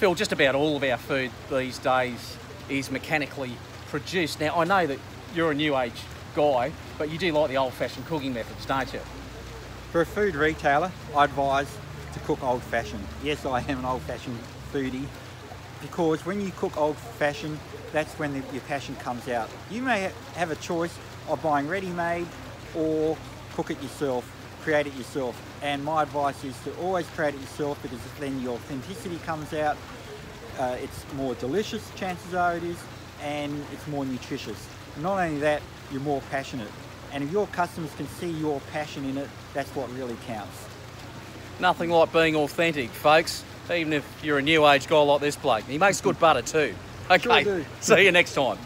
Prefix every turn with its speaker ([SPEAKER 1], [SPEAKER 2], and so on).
[SPEAKER 1] Phil, just about all of our food these days is mechanically produced. Now, I know that you're a new age guy, but you do like the old fashioned cooking methods, don't you?
[SPEAKER 2] For a food retailer, I advise to cook old fashioned. Yes, I am an old fashioned foodie because when you cook old fashioned, that's when the, your passion comes out. You may have a choice of buying ready made or cook it yourself, create it yourself. And my advice is to always create it yourself because then your authenticity comes out. Uh, it's more delicious, chances are it is, and it's more nutritious. Not only that, you're more passionate. And if your customers can see your passion in it, that's what really counts.
[SPEAKER 1] Nothing like being authentic, folks. Even if you're a new age guy like this bloke. He makes good butter too. Okay,
[SPEAKER 2] do.
[SPEAKER 1] see you next time.